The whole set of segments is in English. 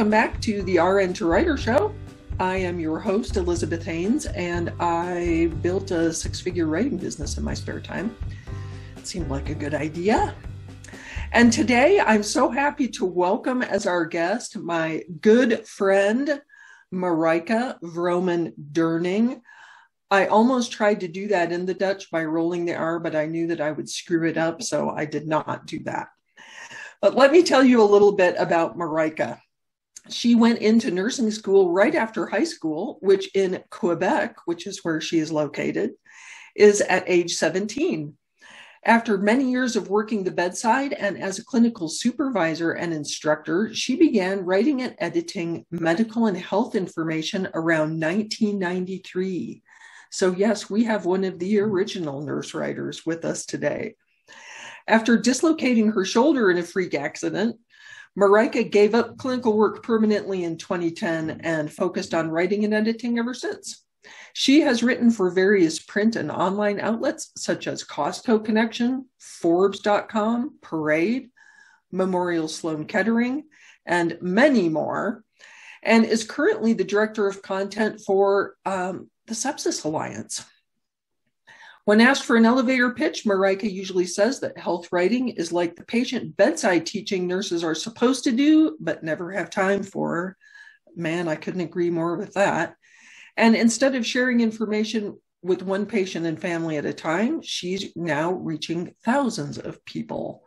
Welcome back to the RN to Writer Show. I am your host, Elizabeth Hanes, and I built a six figure writing business in my spare time. It seemed like a good idea. And today I'm so happy to welcome as our guest my good friend, Marijke Vroomen Durning. I almost tried to do that in the Dutch by rolling the R, but I knew that I would screw it up, so I did not do that. But let me tell you a little bit about Marijke. She went into nursing school right after high school, which in Quebec, which is where she is located, is at age 17. After many years of working the bedside and as a clinical supervisor and instructor, she began writing and editing medical and health information around 1993. So, yes, we have one of the original nurse writers with us today. After dislocating her shoulder in a freak accident, Marijke gave up clinical work permanently in 2010 and focused on writing and editing ever since. She has written for various print and online outlets such as Costco Connection, Forbes.com, Parade, Memorial Sloan Kettering, and many more, and is currently the director of content for um, the Sepsis Alliance. When asked for an elevator pitch, Marijke usually says that health writing is like the patient bedside teaching nurses are supposed to do, but never have time for. Man, I couldn't agree more with that. And instead of sharing information with one patient and family at a time, she's now reaching thousands of people.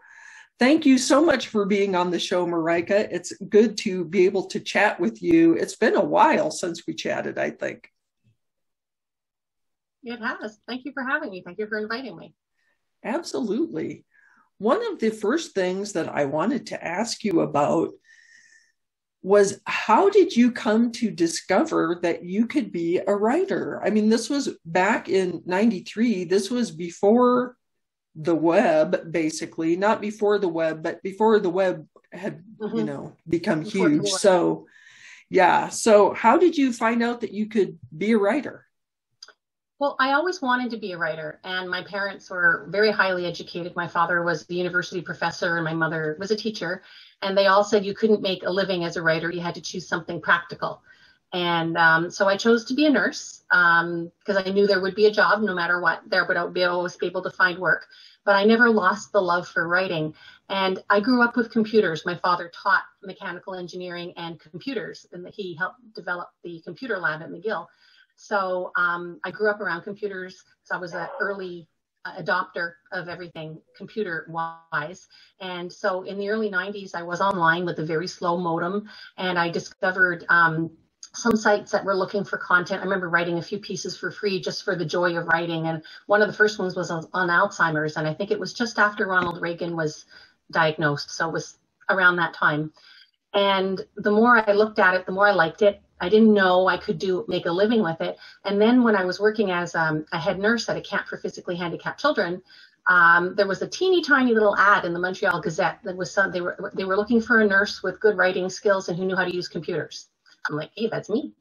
Thank you so much for being on the show, Marijke. It's good to be able to chat with you. It's been a while since we chatted, I think. It has. Thank you for having me. Thank you for inviting me. Absolutely. One of the first things that I wanted to ask you about was how did you come to discover that you could be a writer? I mean, this was back in 93. This was before the web, basically, not before the web, but before the web had, mm-hmm. you know, become before huge. So, yeah. So, how did you find out that you could be a writer? Well, I always wanted to be a writer, and my parents were very highly educated. My father was a university professor, and my mother was a teacher. And they all said you couldn't make a living as a writer, you had to choose something practical. And um, so I chose to be a nurse because um, I knew there would be a job no matter what. There would be always be able to find work. But I never lost the love for writing. And I grew up with computers. My father taught mechanical engineering and computers, and he helped develop the computer lab at McGill. So um, I grew up around computers. So I was an early uh, adopter of everything computer wise. And so in the early 90s, I was online with a very slow modem and I discovered um, some sites that were looking for content. I remember writing a few pieces for free just for the joy of writing. And one of the first ones was on, on Alzheimer's. And I think it was just after Ronald Reagan was diagnosed. So it was around that time. And the more I looked at it, the more I liked it. I didn't know I could do make a living with it. And then when I was working as um, a head nurse at a camp for physically handicapped children, um, there was a teeny tiny little ad in the Montreal Gazette that was some, they were they were looking for a nurse with good writing skills and who knew how to use computers. I'm like, hey, that's me.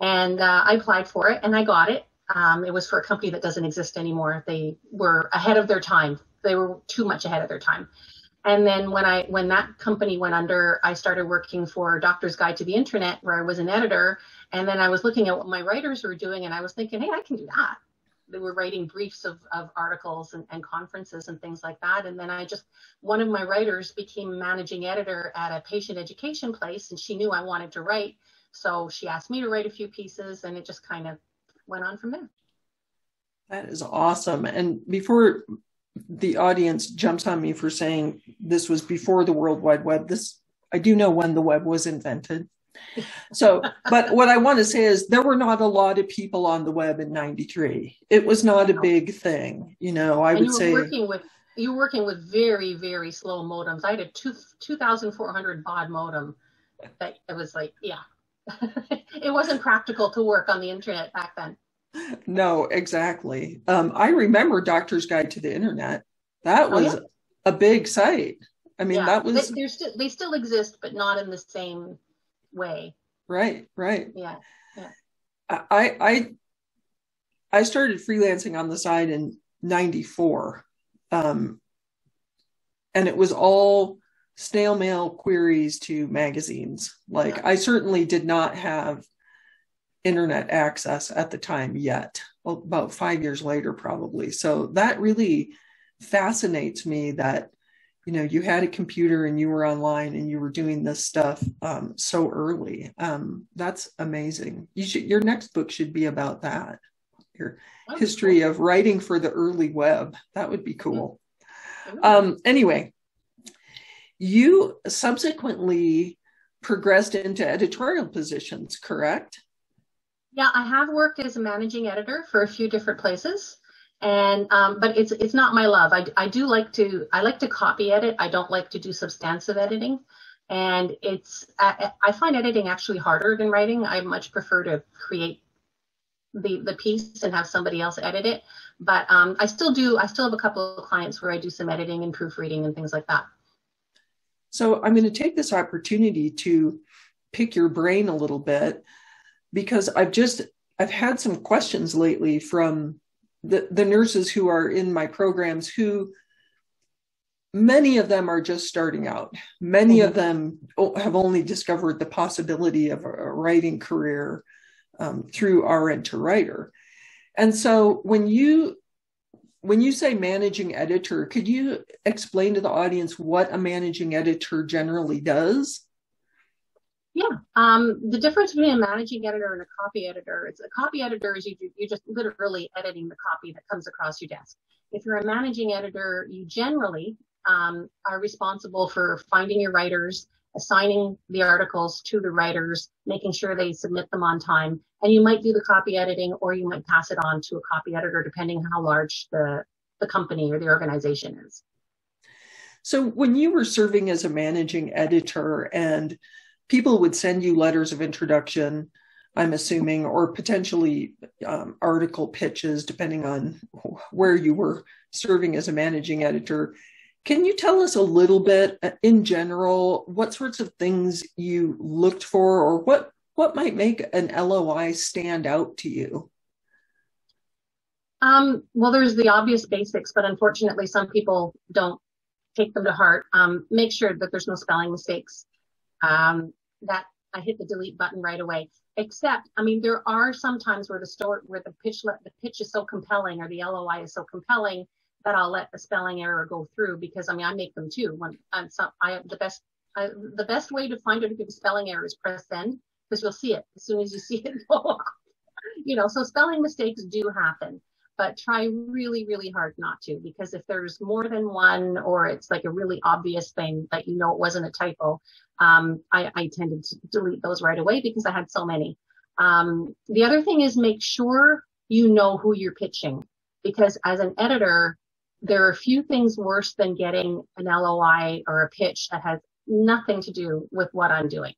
And uh, I applied for it and I got it. Um, it was for a company that doesn't exist anymore. They were ahead of their time. They were too much ahead of their time. And then when I when that company went under, I started working for Doctor's Guide to the Internet, where I was an editor. And then I was looking at what my writers were doing, and I was thinking, hey, I can do that. They were writing briefs of, of articles and, and conferences and things like that. And then I just one of my writers became managing editor at a patient education place, and she knew I wanted to write, so she asked me to write a few pieces, and it just kind of went on from there. That is awesome. And before the audience jumps on me for saying this was before the World Wide Web. This I do know when the web was invented. So, but what I want to say is there were not a lot of people on the web in 93. It was not a big thing, you know, I and would say working with you were working with very very slow modems. I had a two, 2400 baud modem that it was like, yeah. it wasn't practical to work on the internet back then no, exactly. Um, I remember Doctor's Guide to the Internet. That was oh, yeah. a big site. I mean, yeah. that was. They, st- they still exist, but not in the same way. Right, right. Yeah. yeah. I, I, I started freelancing on the side in 94. Um, and it was all snail mail queries to magazines. Like I certainly did not have internet access at the time yet, about five years later, probably. So that really fascinates me that you know you had a computer and you were online and you were doing this stuff um, so early. Um, that's amazing. You should your next book should be about that your history of writing for the early web. That would be cool. Um, anyway you subsequently progressed into editorial positions correct yeah i have worked as a managing editor for a few different places and um, but it's it's not my love. I, I do like to I like to copy edit. I don't like to do substantive editing, and it's I, I find editing actually harder than writing. I much prefer to create the the piece and have somebody else edit it. But um, I still do. I still have a couple of clients where I do some editing and proofreading and things like that. So I'm going to take this opportunity to pick your brain a little bit because I've just I've had some questions lately from the, the nurses who are in my programs who many of them are just starting out. Many mm-hmm. of them have only discovered the possibility of a, writing career um, through rn to writer. And so when you when you say managing editor could you explain to the audience what a managing editor generally does yeah. Um, the difference between a managing editor and a copy editor is a copy editor is you, you're just literally editing the copy that comes across your desk. If you're a managing editor, you generally um, are responsible for finding your writers, assigning the articles to the writers, making sure they submit them on time. And you might do the copy editing or you might pass it on to a copy editor depending how large the, the company or the organization is. So when you were serving as a managing editor and people would send you letters of introduction, I'm assuming, or potentially um, article pitches, depending on where you were serving as a managing editor. Can you tell us a little bit uh, in general what sorts of things you looked for or what what might make an LOI stand out to you? Um, well, there's the obvious basics, but unfortunately, some people don't take them to heart. Um, make sure that there's no spelling mistakes um, that I hit the delete button right away. Except, I mean, there are some times where the story, where the pitch, let the pitch is so compelling or the LOI is so compelling that I'll let a spelling error go through because I mean, I make them too. When I'm so, I the best, I, the best way to find out if you have a spelling error is press send because you'll see it as soon as you see it you know, so spelling mistakes do happen but try really, really hard not to because if there's more than one or it's like a really obvious thing that you know it wasn't a typo, um, I, I, tended to delete those right away because I had so many. Um, the other thing is make sure you know who you're pitching because as an editor, there are few things worse than getting an LOI or a pitch that has nothing to do with what I'm doing.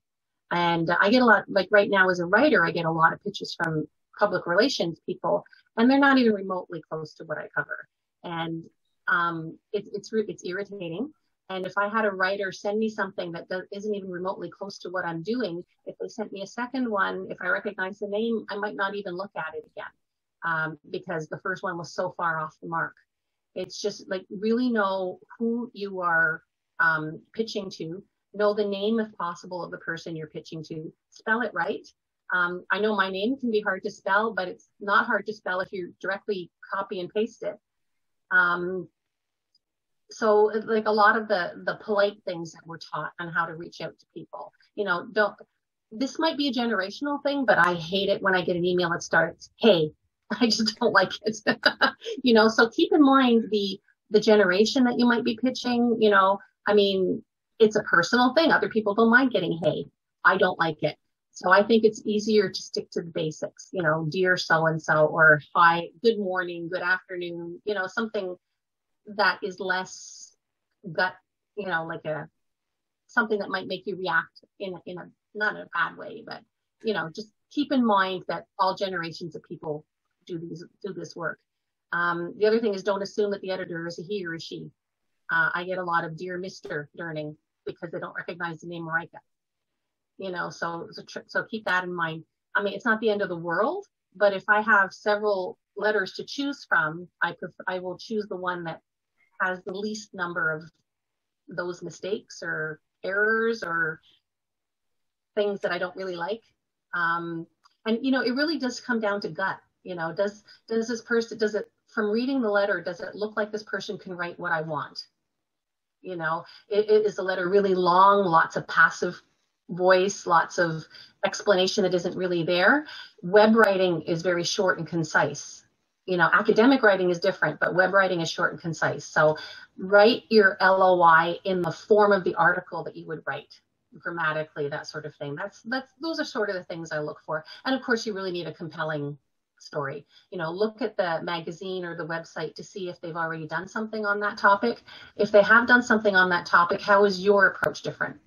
And I get a lot, like right now as a writer, I get a lot of pitches from public relations people and they're not even remotely close to what I cover. And um, it, it's it's irritating. And if I had a writer send me something that does, isn't even remotely close to what I'm doing, if they sent me a second one, if I recognize the name, I might not even look at it again um, because the first one was so far off the mark. It's just like really know who you are um, pitching to, know the name, if possible, of the person you're pitching to, spell it right, um, I know my name can be hard to spell, but it's not hard to spell if you directly copy and paste it. Um, so like a lot of the the polite things that we're taught on how to reach out to people, you know, don't. This might be a generational thing, but I hate it when I get an email that starts, "Hey," I just don't like it. you know, so keep in mind the the generation that you might be pitching. You know, I mean, it's a personal thing. Other people don't mind getting "Hey." I don't like it. So I think it's easier to stick to the basics, you know, dear so and so, or hi, good morning, good afternoon, you know, something that is less gut, you know, like a something that might make you react in a, in a not in a bad way, but you know, just keep in mind that all generations of people do these do this work. Um, the other thing is don't assume that the editor is a he or a she. Uh, I get a lot of dear Mr. learning because they don't recognize the name Marijke you know, so, so, so keep that in mind. I mean, it's not the end of the world, but if I have several letters to choose from, I I will choose the one that has the least number of those mistakes or errors or things that I don't really like. Um, and you know, it really does come down to gut. You know, does does this person does it from reading the letter does it look like this person can write what I want? You know, it, it is the letter really long, lots of passive voice, lots of explanation that isn't really there. Web writing is very short and concise. You know, academic writing is different, but web writing is short and concise. So write your LOI in the form of the article that you would write grammatically, that sort of thing. That's that's those are sort of the things I look for. And of course, you really need a compelling story. You know, look at the magazine or the website to see if they've already done something on that topic. If they have done something on that topic, how is your approach different?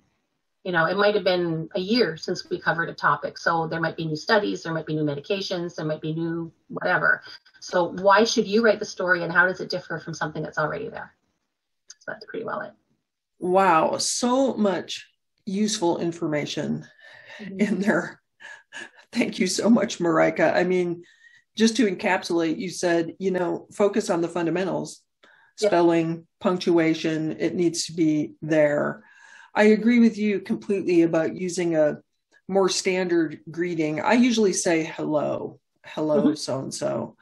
You know, it might have been a year since we covered a topic. So there might be new studies, there might be new medications, there might be new whatever. So why should you write the story and how does it differ from something that's already there? So that's pretty well it. Wow, so much useful information mm-hmm. in there. Thank you so much, Marijke. I mean, just to encapsulate, you said, you know, focus on the fundamentals, spelling, yep. punctuation, it needs to be there I agree with you completely about using a more standard greeting. I usually say hello, hello, so and so.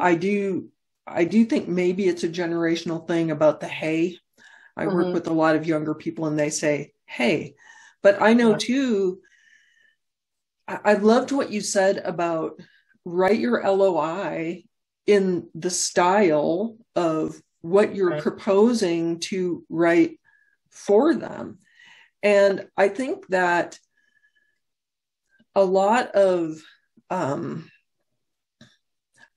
I do, I do think maybe it's a generational thing about the hey. I mm-hmm. work with a lot of younger people and they say hey, but I know yeah. too. I, I loved what you said about write your LOI in the style of what you're right. proposing to write for them. And I think that a lot of um,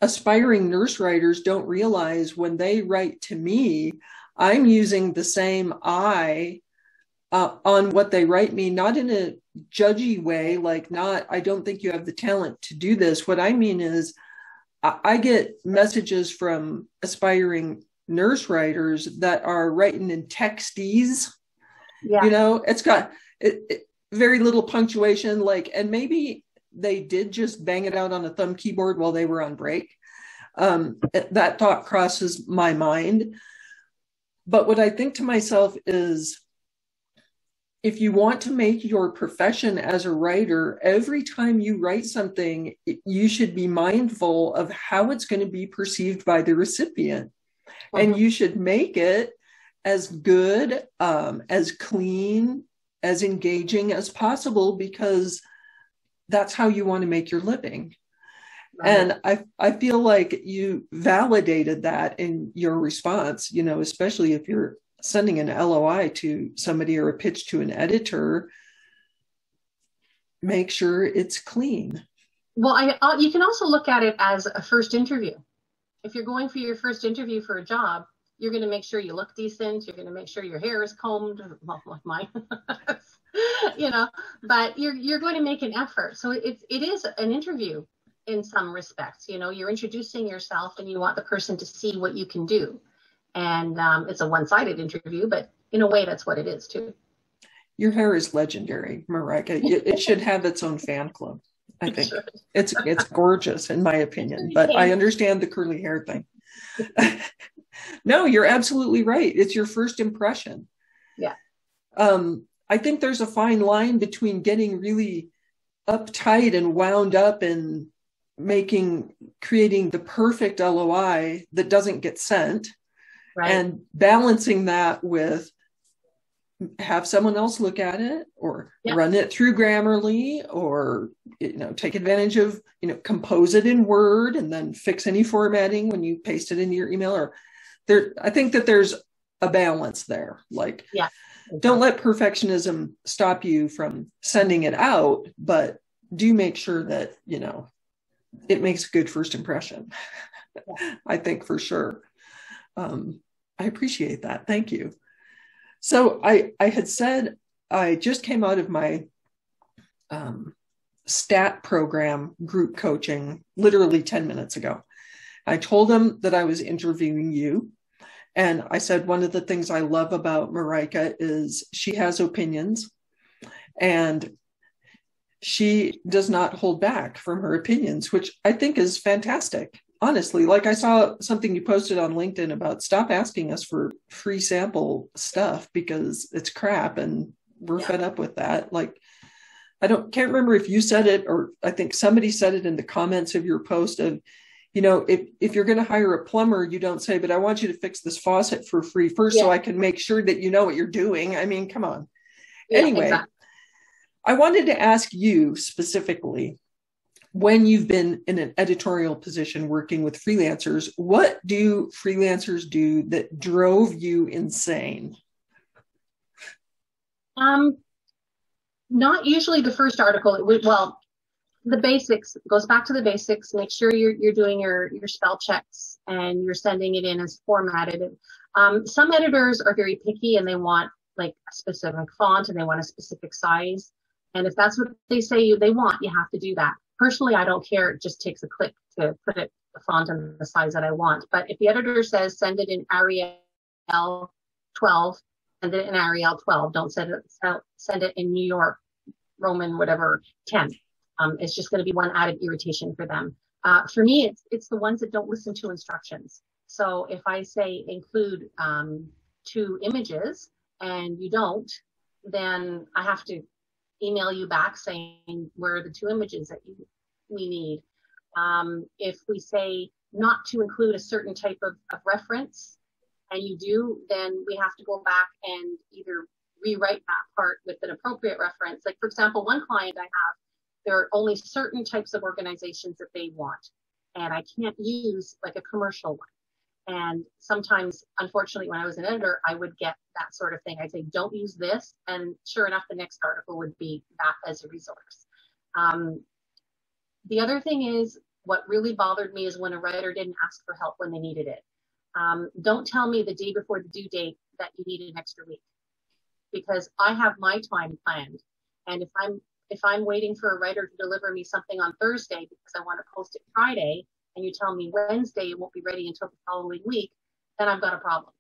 aspiring nurse writers don't realize when they write to me, I'm using the same I uh, on what they write me, not in a judgy way, like not, I don't think you have the talent to do this. What I mean is, I, I get messages from aspiring nurse writers that are writing in texties. Yeah. You know, it's got it, it, very little punctuation, like, and maybe they did just bang it out on a thumb keyboard while they were on break. Um, that thought crosses my mind. But what I think to myself is if you want to make your profession as a writer, every time you write something, you should be mindful of how it's going to be perceived by the recipient and uh-huh. you should make it as good, um, as clean, as engaging as possible because that's how you want to make your living. Right. And I, I feel like you validated that in your response, you know, especially if you're sending an LOI to somebody or a pitch to an editor, make sure it's clean. Well, I, uh, you can also look at it as a first interview if you're going for your first interview for a job, you're going to make sure you look decent. You're going to make sure your hair is combed, well, like mine, you know. But you're you're going to make an effort. So it's it is an interview in some respects. You know, you're introducing yourself, and you want the person to see what you can do. And um, it's a one-sided interview, but in a way, that's what it is too. Your hair is legendary, Marijke. It, it should have its own fan club. I think it's it's gorgeous in my opinion, but I understand the curly hair thing. no, you're absolutely right. It's your first impression. Yeah. Um, I think there's a fine line between getting really uptight and wound up and making creating the perfect LOI that doesn't get sent right. and balancing that with have someone else look at it or run it through Grammarly or you know take advantage of you know compose it in Word and then fix any formatting when you paste it into your email or there I think that there's a balance there. Like yeah. don't let perfectionism stop you from sending it out but do make sure that you know it makes a good first impression. Yeah. I think for sure. Um, I appreciate that. Thank you so I, I had said I just came out of my um, stat program group coaching literally 10 minutes ago. I told them that I was interviewing you. And I said, one of the things I love about Marijke is she has opinions and she does not hold back from her opinions, which I think is fantastic. Honestly, like I saw something you posted on LinkedIn about stop asking us for free sample stuff because it's crap and we're yeah. fed up with that. Like, I don't can't remember if you said it or I think somebody said it in the comments of your post of, you know, if if you're going to hire a plumber, you don't say, "But I want you to fix this faucet for free first, yeah. so I can make sure that you know what you're doing." I mean, come on. Yeah, anyway, exactly. I wanted to ask you specifically when you've been in an editorial position working with freelancers, what do freelancers do that drove you insane? Um, not usually the first article. well, the basics goes back to the basics. Make sure you're you're doing your your spell checks and you're sending it in as formatted. Um, some editors are very picky and they want like a specific font and they want a specific size. And if that's what they say you they want, you have to do that. Personally, I don't care. It just takes a click to put it the font and the size that I want. But if the editor says send it in Arial 12, send it in Arial 12. Don't send it send it in New York Roman whatever 10. Um, it's just going to be one added irritation for them. Uh, for me, it's it's the ones that don't listen to instructions. So if I say include um, two images and you don't, then I have to email you back saying where are the two images that you, we need. Um, if we say not to include a certain type of, of reference and you do, then we have to go back and either rewrite that part with an appropriate reference. Like for example, one client I have, there are only certain types of organizations that they want. And I can't use like a commercial one. And sometimes, unfortunately, when I was an editor, I would get that sort of thing. I'd say, don't use this. And sure enough, the next article would be that as a resource. Um, the other thing is, what really bothered me is when a writer didn't ask for help when they needed it. Um, don't tell me the day before the due date that you need an extra week because I have my time planned. And if I'm if I'm waiting for a writer to deliver me something on Thursday because I want to post it Friday, and you tell me Wednesday it won't be ready until the following week, then I've got a problem.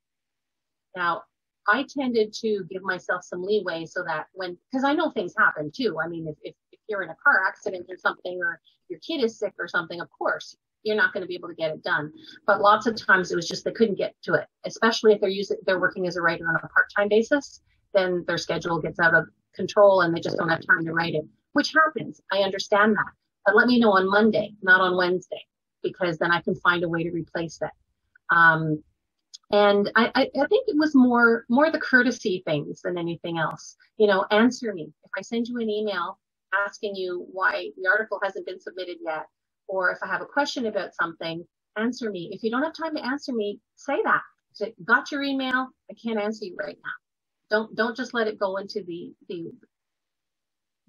Now, I tended to give myself some leeway so that when, because I know things happen too. I mean, if, if, if, you're in a car accident or something, or your kid is sick or something, of course, you're not going to be able to get it done. But lots of times it was just they couldn't get to it, especially if they're using, they're working as a writer on a part-time basis, then their schedule gets out of control and they just don't have time to write it, which happens. I understand that. But let me know on Monday, not on Wednesday because then I can find a way to replace it. Um, and I, I, I, think it was more more the courtesy things than anything else. You know, answer me if I send you an email asking you why the article hasn't been submitted yet, or if I have a question about something, answer me. If you don't have time to answer me, say that. Got your email? I can't answer you right now. Don't don't just let it go into the the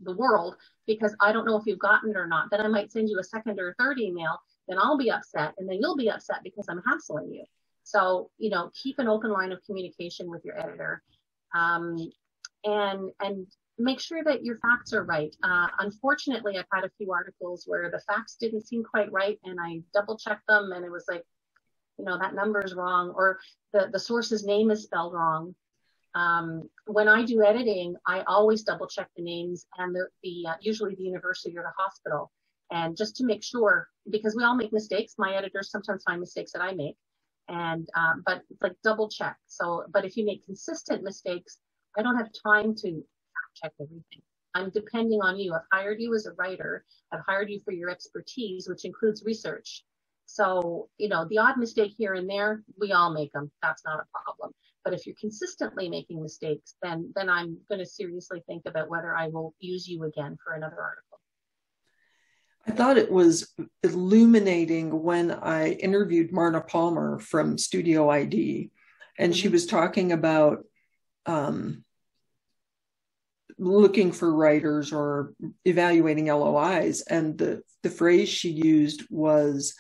the world because I don't know if you've gotten it or not. Then I might send you a second or a third email then I'll be upset and then you'll be upset because I'm hassling you. So, you know, keep an open line of communication with your editor um, and, and make sure that your facts are right. Uh, unfortunately, I've had a few articles where the facts didn't seem quite right and I double checked them and it was like, you know, that number is wrong or the, the source's name is spelled wrong. Um, when I do editing, I always double check the names and the, the uh, usually the university or the hospital and just to make sure because we all make mistakes my editors sometimes find mistakes that i make and um, but like double check. So but if you make consistent mistakes i don't have time to check everything. I'm depending on you. I've hired you as a writer. I've hired you for your expertise which includes research. So you know the odd mistake here and there we all make them that's not a problem. But if you're consistently making mistakes then then i'm going to seriously think about whether i will use you again for another article I thought it was illuminating when I interviewed Marna Palmer from Studio ID, and mm-hmm. she was talking about um, looking for writers or evaluating LOIs, and the the phrase she used was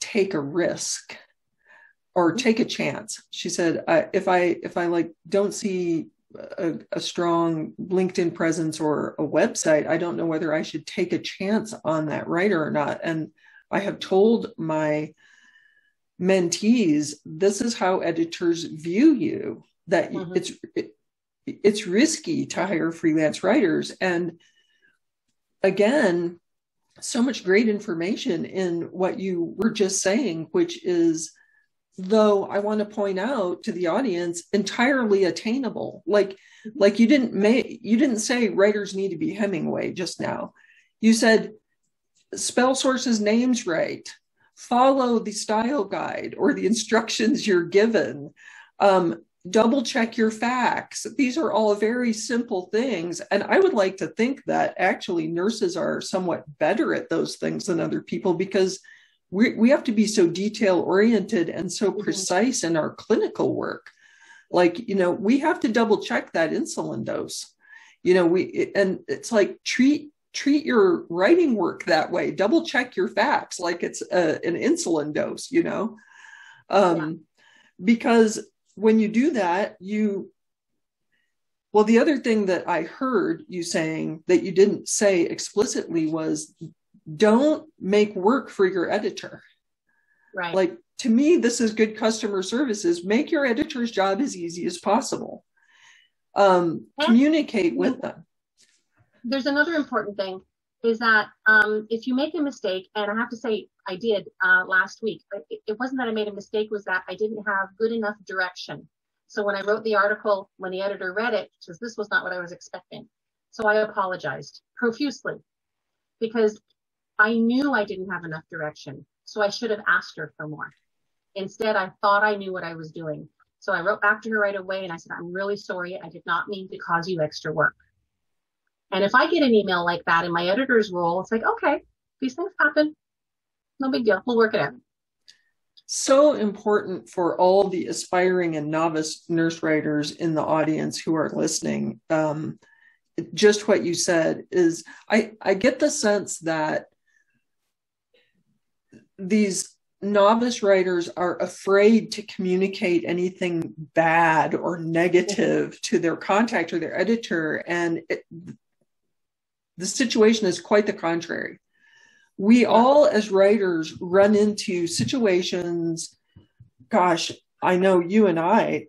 "take a risk" or mm-hmm. "take a chance." She said, "If I if I like don't see a, a, strong LinkedIn presence or a website, I don't know whether I should take a chance on that writer or not. And I have told my mentees, this is how editors view you, that mm-hmm. it's it, it's risky to hire freelance writers. And again, so much great information in what you were just saying, which is, though I want to point out to the audience, entirely attainable. Like, like you didn't make you didn't say writers need to be Hemingway just now. You said spell sources names right, follow the style guide or the instructions you're given. Um, double check your facts. These are all very simple things. And I would like to think that actually nurses are somewhat better at those things than other people because we, we have to be so detail oriented and so mm-hmm. precise in our clinical work. Like, you know, we have to double check that insulin dose. You know, we, and it's like treat treat your writing work that way double check your facts like it's a, an insulin dose you know um, yeah. because when you do that, you well, the other thing that I heard you saying that you didn't say explicitly was don't make work for your editor. Right. Like to me, this is good customer services. Make your editor's job as easy as possible. Um, communicate with them. There's another important thing is that um, if you make a mistake, and I have to say I did uh, last week, it, it wasn't that I made a mistake, was that I didn't have good enough direction. So when I wrote the article, when the editor read it, says this was not what I was expecting. So I apologized profusely because I knew I didn't have enough direction. So I should have asked her for more. Instead, I thought I knew what I was doing. So I wrote back to her right away and I said, I'm really sorry. I did not mean to cause you extra work. And if I get an email like that in my editor's role, it's like, okay, these things happen. No big deal. We'll work it out. So important for all the aspiring and novice nurse writers in the audience who are listening. Um, just what you said is I, I get the sense that these novice writers are afraid to communicate anything bad or negative to their contact or their editor and it, the situation is quite the contrary. We all, as writers, run into situations. Gosh, I know you and I,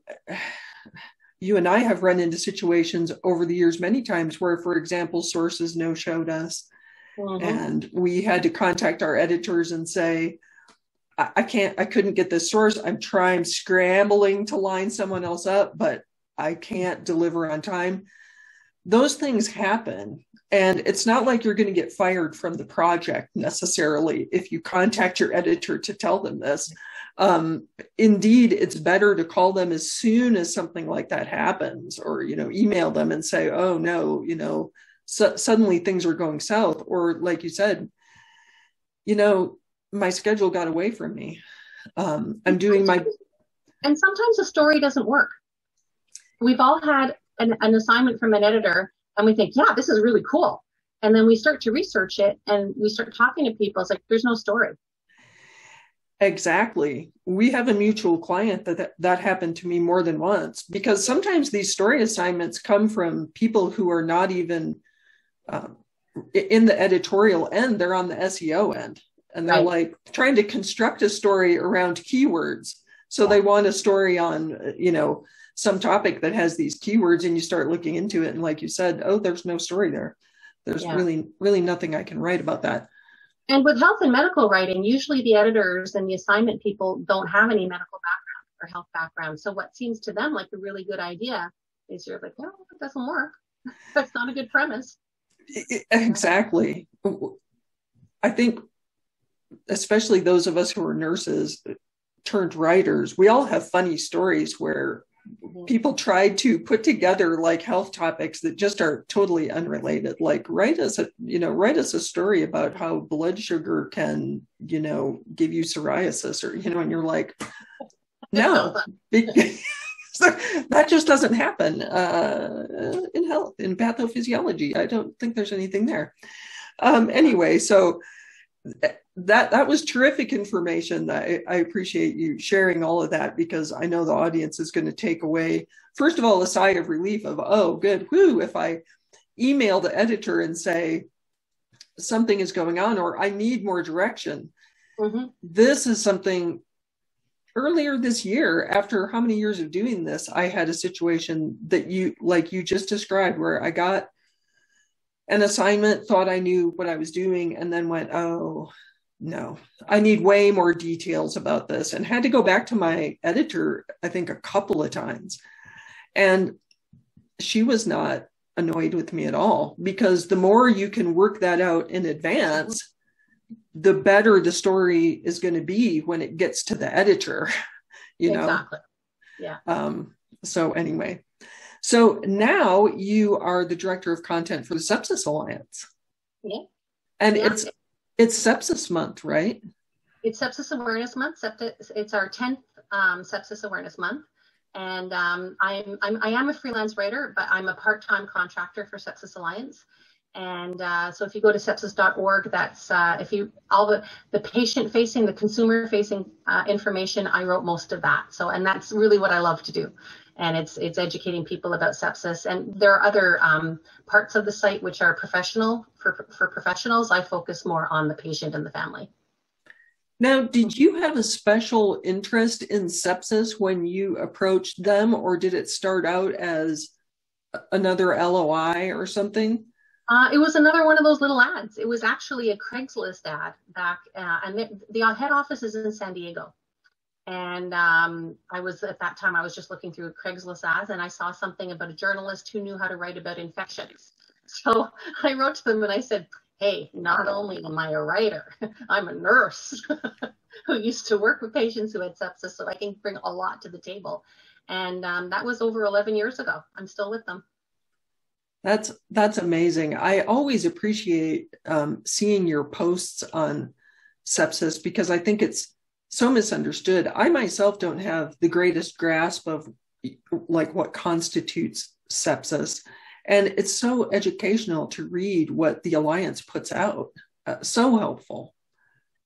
you and I have run into situations over the years many times where, for example, sources no showed us. Mm-hmm. And we had to contact our editors and say, I, I can't, I couldn't get this source. I'm trying, scrambling to line someone else up, but I can't deliver on time. Those things happen and it's not like you're going to get fired from the project necessarily if you contact your editor to tell them this. Um, indeed, it's better to call them as soon as something like that happens, or you know, email them and say, "Oh no, you know, so- suddenly things were going south," or like you said, you know, my schedule got away from me. Um, I'm doing my. And sometimes the story doesn't work. We've all had an, an assignment from an editor and we think, yeah, this is really cool. And then we start to research it and we start talking to people. It's like, there's no story. Exactly. We have a mutual client that, that that happened to me more than once because sometimes these story assignments come from people who are not even um, in the editorial end, they're on the SEO end. And they're right. like trying to construct a story around keywords. So they want a story on, you know, some topic that has these keywords and you start looking into it and like you said oh there's no story there there's yeah. really really nothing i can write about that and with health and medical writing usually the editors and the assignment people don't have any medical background or health background so what seems to them like a really good idea is you're like no it doesn't work that's not a good premise exactly i think especially those of us who are nurses turned writers we all have funny stories where Mm-hmm. people tried to put together like health topics that just are totally unrelated like write us a you know write us a story about how blood sugar can you know give you psoriasis or you know and you're like no that just doesn't happen uh, in health in pathophysiology i don't think there's anything there um, anyway so that that was terrific information. I, I, appreciate you sharing all of that because I know the audience is going to take away, first of all, a sigh of relief of, oh, good, whoo, if I email the editor and say something is going on or I need more direction. Mm-hmm. This is something earlier this year, after how many years of doing this, I had a situation that you like you just described where I got an assignment, thought I knew what I was doing, and then went, oh, no, I need way more details about this, and had to go back to my editor, I think, a couple of times. And she was not annoyed with me at all because the more you can work that out in advance, the better the story is going to be when it gets to the editor, you know? Exactly. Yeah. Um, so, anyway, so now you are the director of content for the Sepsis Alliance. Yeah. And Yeah. it's it's sepsis month, right? It's Sepsis Awareness Month. It's our 10th um, Sepsis Awareness Month. And um, I'm, I'm, I am a freelance writer, but I'm a part-time contractor for Sepsis Alliance. And uh, so if you go to sepsis.org, that's uh, if you all the the patient facing, the consumer facing uh, information, I wrote most of that. So and that's really what I love to do. And it's it's educating people about sepsis. And there are other um, parts of the site which are professional for for professionals. I focus more on the patient and the family. Now, did you have a special interest in sepsis when you approached them, or did it start out as another LOI or something? Uh, it was another one of those little ads. It was actually a Craigslist ad back, uh, and the, the head office is in San Diego. And um, I was at that time, I was just looking through Craigslist ads, and I saw something about a journalist who knew how to write about infections. So I wrote to them and I said, "Hey, not only am I a writer, I'm a nurse who used to work with patients who had sepsis, so I can bring a lot to the table." And um, that was over 11 years ago. I'm still with them. That's that's amazing. I always appreciate um, seeing your posts on sepsis because I think it's so misunderstood. I myself don't have the greatest grasp of like what constitutes sepsis, and it's so educational to read what the alliance puts out. Uh, so helpful.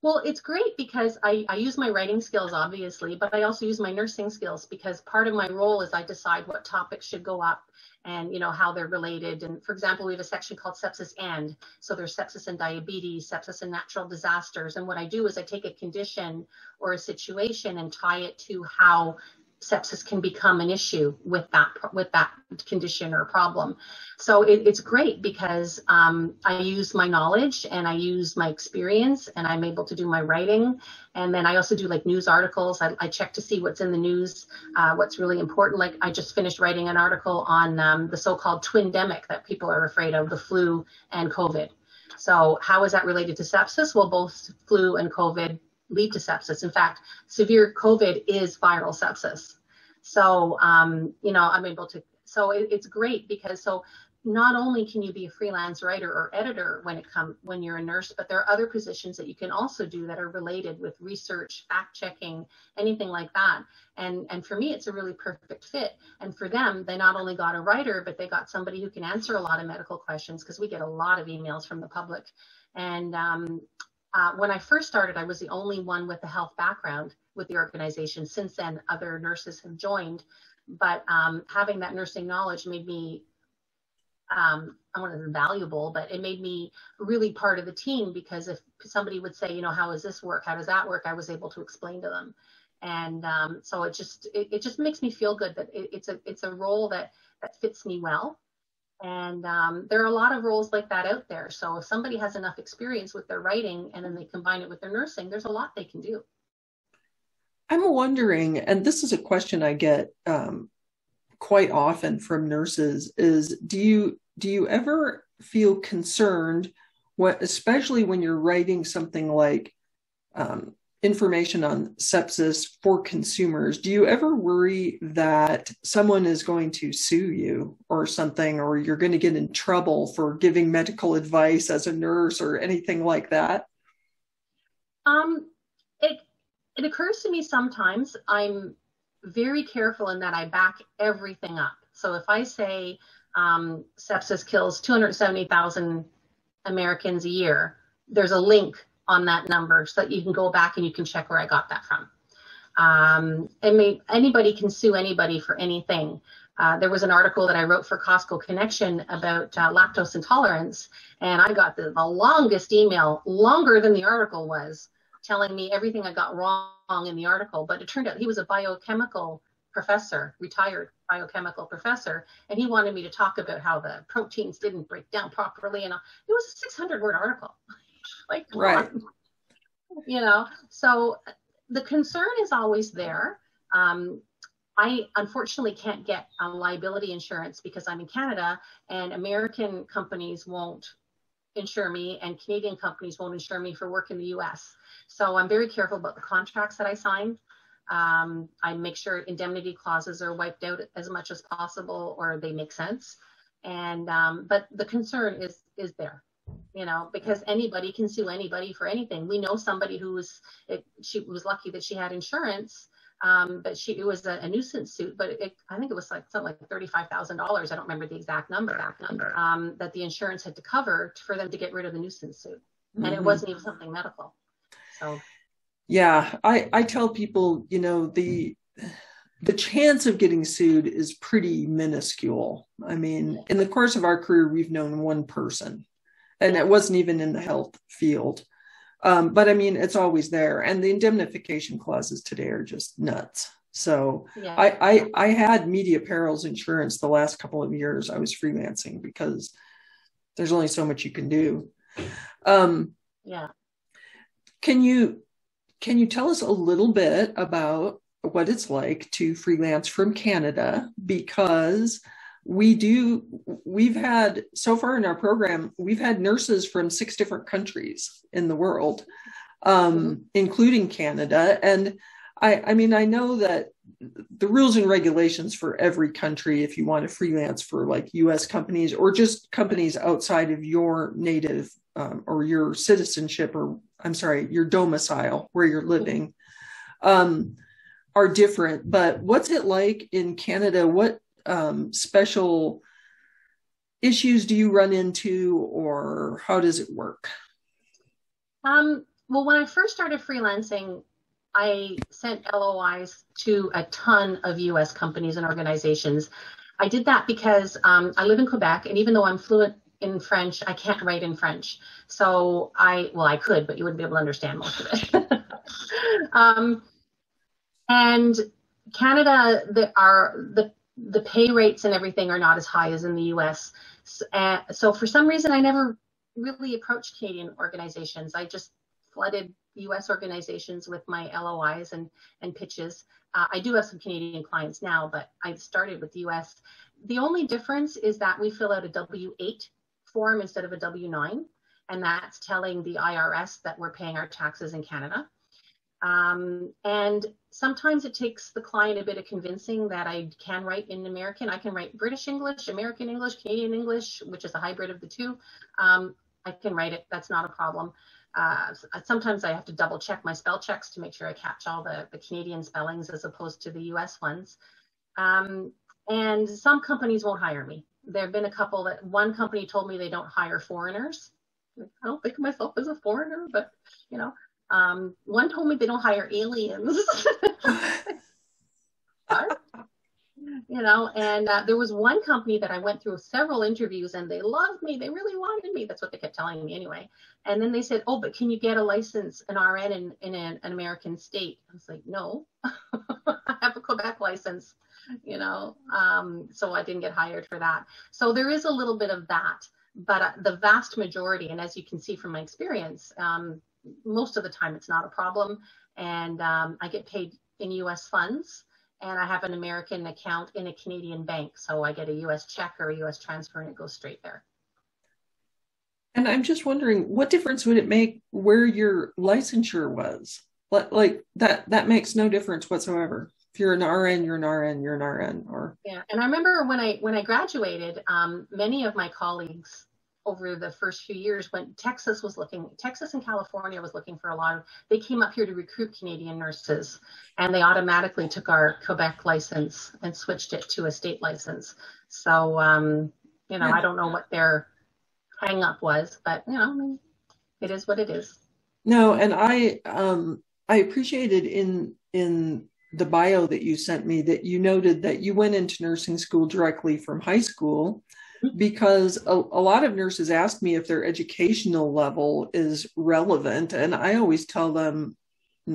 Well, it's great because I, I use my writing skills, obviously, but I also use my nursing skills because part of my role is I decide what topics should go up and you know how they're related. And for example, we have a section called sepsis and so there's sepsis and diabetes, sepsis and natural disasters. And what I do is I take a condition or a situation and tie it to how sepsis can become an issue with that with that condition or problem. So it, it's great because um, I use my knowledge and I use my experience and I'm able to do my writing. And then I also do like news articles. I, I check to see what's in the news, uh, what's really important. Like I just finished writing an article on um, the so-called twindemic that people are afraid of, the flu and COVID. So how is that related to sepsis? Well, both flu and COVID lead to sepsis. In fact, severe COVID is viral sepsis. So, um, you know, I'm able to, so it, it's great because so not only can you be a freelance writer or editor when it comes when you're a nurse, but there are other positions that you can also do that are related with research, fact checking, anything like that. And and for me, it's a really perfect fit. And for them, they not only got a writer, but they got somebody who can answer a lot of medical questions because we get a lot of emails from the public. And um, uh, when I first started, I was the only one with a health background with the organization. Since then, other nurses have joined, but um, having that nursing knowledge made me, um, I want to say valuable, but it made me really part of the team because if somebody would say, you know, how does this work? How does that work? I was able to explain to them. And um, so it just it, it, just makes me feel good that it, it's a it's a role that that fits me well and um, there are a lot of roles like that out there. So if somebody has enough experience with their writing and then they combine it with their nursing, there's a lot they can do. I'm wondering, and this is a question I get um, quite often from nurses: is do you do you ever feel concerned, what, especially when you're writing something like um, information on sepsis for consumers, do you ever worry that someone is going to sue you or something, or you're going to get in trouble for giving medical advice as a nurse or anything like that? Um, it it occurs to me sometimes. I'm very careful in that I back everything up. So if I say um, sepsis kills 270,000 Americans a year, there's a link on that number so that you can go back and you can check where I got that from. Um, and may, anybody can sue anybody for anything. Uh, there was an article that I wrote for Costco Connection about uh, lactose intolerance, and I got the, the, longest email, longer than the article was, telling me everything I got wrong in the article. But it turned out he was a biochemical professor, retired, biochemical professor, and he wanted me to talk about how the proteins didn't break down properly, and it was a 600 word article. like, right. You know, so the concern is always there. Um, I unfortunately can't get a liability insurance because I'm in Canada and American companies won't insure me and Canadian companies won't insure me for work in the US. So I'm very careful about the contracts that I sign. Um, I make sure indemnity clauses are wiped out as much as possible or they make sense. And um, but the concern is is there, you know, because anybody can sue anybody for anything. We know somebody who was it, she was lucky that she had insurance um, but she it was a, a nuisance suit, but it, I think it was like something like thirty-five thousand dollars. I don't remember the exact number. Exact number um, that the insurance had to cover for them to get rid of the nuisance suit, and mm-hmm. it wasn't even something medical. So, yeah, I I tell people, you know, the the chance of getting sued is pretty minuscule. I mean, in the course of our career, we've known one person, and it wasn't even in the health field. Um, but I mean, it's always there. And the indemnification clauses today are just nuts. So yeah. I, I, I had media perils insurance the last couple of years I was freelancing because there's only so much you can do. Um, yeah. Can you can you tell us a little bit about what it's like to freelance from Canada? Because we do we've had so far in our program we've had nurses from six different countries in the world um, including canada. And i i mean i know that the rules and regulations for every country if you want to freelance for like us companies or just companies outside of your native um, or your citizenship or i'm sorry your domicile where you're living um, are different. But what's it like in canada? What um, special issues do you run into or how does it work? Um, well, when I first started freelancing, I sent LOIs to a ton of US companies and organizations. I did that because um, I live in Quebec, and even though I'm fluent in French, I can't write in French. So I, well, I could, but you wouldn't be able to understand most of it. um, and Canada, the, are the the pay rates and everything are not as high as in the US. So, uh, so for some reason, I never really approached Canadian organizations. I just flooded US organizations with my LOIs and, and pitches. Uh, I do have some Canadian clients now, but I started with the US. The only difference is that we fill out a W 8 form instead of a W 9, and that's telling the IRS that we're paying our taxes in Canada. Um, and sometimes it takes the client a bit of convincing that I can write in American. I can write British English, American English, Canadian English, which is a hybrid of the two. Um, I can write it. That's not a problem. Uh, sometimes I have to double check my spell checks to make sure I catch all the, the Canadian spellings as opposed to the US ones. Um, and some companies won't hire me. There have been a couple that one company told me they don't hire foreigners. I don't think of myself as a foreigner, but you know, um, one told me they don't hire aliens. you know, and uh, there was one company that I went through several interviews and they loved me. They really wanted me. That's what they kept telling me anyway. And then they said, Oh, but can you get a license, an RN in, in an, an American state? I was like, No, I have a Quebec license, you know, um, so I didn't get hired for that. So there is a little bit of that. But uh, the vast majority, and as you can see from my experience, um, most of the time it's not a problem. And um, I get paid in US funds and I have an American account in a Canadian bank. So I get a US check or a US transfer and it goes straight there. And I'm just wondering, what difference would it make where your licensure was? Like that, that makes no difference whatsoever. If you're an RN, you're an RN, you're an RN. Or yeah. And I remember when I when I graduated, um, many of my colleagues over the first few years when Texas was looking, Texas and California was looking for a lot of, they came up here to recruit Canadian nurses and they automatically took our Quebec license and switched it to a state license. So, um, you know, yeah. I don't know what their hang up was, but you know, it is what it is. No, and I, um, I appreciated in, in the bio that you sent me that you noted that you went into nursing school directly from high school because a, a, lot of nurses ask me if their educational level is relevant and i always tell them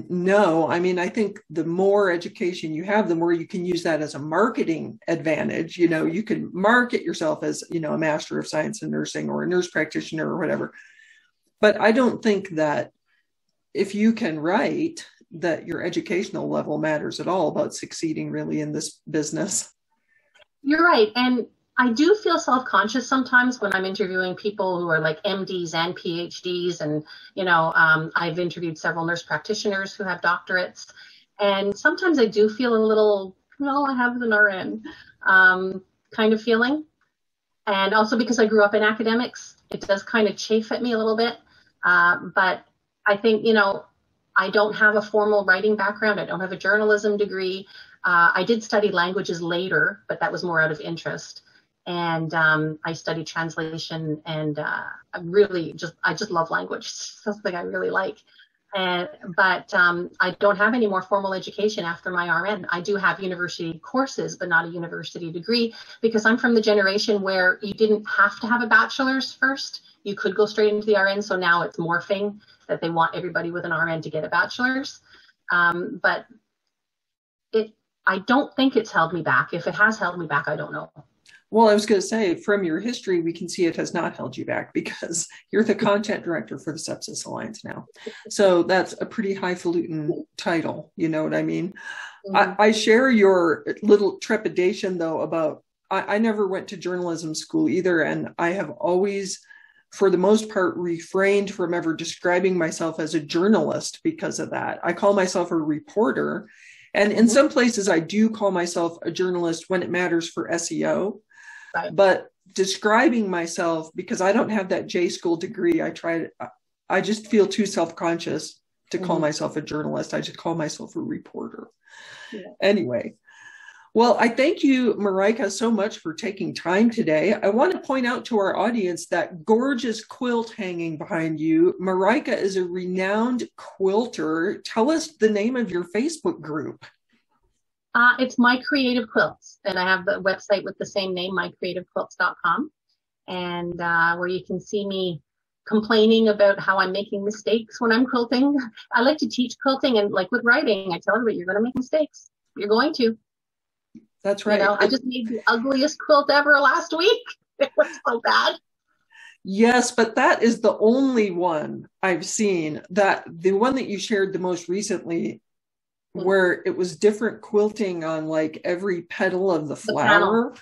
no. I mean i think the more education you have the more you can use that as a marketing advantage. You know you can market yourself as you know a master of science in nursing or a nurse practitioner or whatever. But i don't think that if you can write that your educational level matters at all about succeeding really in this business. You're right. And I do feel self conscious sometimes when I'm interviewing people who are like MDs and PhDs. And, you know, um, I've interviewed several nurse practitioners who have doctorates. And sometimes I do feel a little, well, I have an RN um, kind of feeling. And also because I grew up in academics, it does kind of chafe at me a little bit. Uh, but I think, you know, I don't have a formal writing background. I don't have a journalism degree. Uh, I did study languages later, but that was more out of interest and um, I studied translation and uh, I really just I just love language. It's something I really like. And, but um, I don't have any more formal education after my RN. I do have university courses, but not a university degree because I'm from the generation where you didn't have to have a bachelor's first. You could go straight into the RN. So now it's morphing that they want everybody with an RN to get a bachelor's. Um, but it, I don't think it's held me back. If it has held me back, I don't know. Well, I was going to say, from your history, we can see it has not held you back because you're the content director for the Sepsis Alliance now. So that's a pretty highfalutin title. You know what I mean? Mm-hmm. I, I, share your little trepidation, though, about I, I never went to journalism school either. And I have always, for the most part, refrained from ever describing myself as a journalist because of that. I call myself a reporter. And in mm-hmm. some places, I do call myself a journalist when it matters for SEO but describing myself because I don't have that J school degree, I try to, I just feel too self conscious to call mm-hmm. myself a journalist. I just call myself a reporter. Yeah. Anyway, well, I thank you, Marijke, so much for taking time today. I want to point out to our audience that gorgeous quilt hanging behind you. Marijke is a renowned quilter. Tell us the name of your Facebook group. Uh, it's My Creative Quilts, and I have the website with the same name, mycreativequilts.com, and uh, where you can see me complaining about how I'm making mistakes when I'm quilting. I like to teach quilting, and like with writing, I tell everybody you're going to make mistakes. You're going to. That's right. You know, I just made the ugliest quilt ever last week. It was so bad. Yes, but that is the only one I've seen. That the one that you shared the most recently. Where it was different quilting on like every petal of the flower. The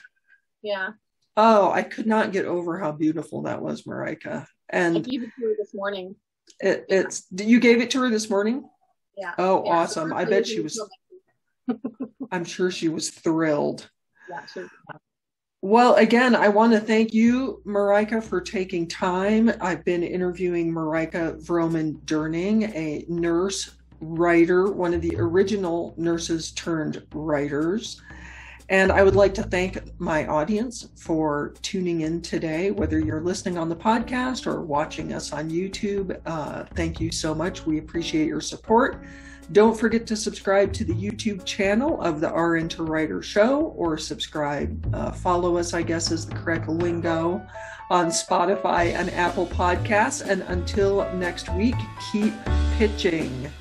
yeah. Oh, I could not get over how beautiful that was, Marijke. And I gave it to her this morning. It, it's you gave it to her this morning. Yeah. Oh, yeah. awesome! I bet she was. I'm sure she was thrilled. Yeah, sure. Well, again, I want to thank you, Marijke, for taking time. I've been interviewing Marijke Vroomen Durning, a nurse writer, one of the original nurses turned writers. And I would like to thank my audience for tuning in today, whether you're listening on the podcast or watching us on YouTube. Uh, thank you so much. We appreciate your support. Don't forget to subscribe to the YouTube channel of the RN to Writer Show or subscribe, uh, follow us, I guess is the correct lingo, on Spotify and Apple Podcasts. And until next week, keep pitching.